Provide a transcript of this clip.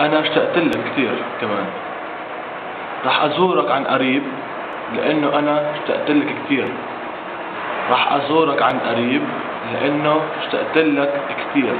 أنا اشتقت لك كثير كمان. رح أزورك عن قريب لأنه أنا اشتقت لك كثير رح أزورك عن قريب لأنه اشتقت لك كثير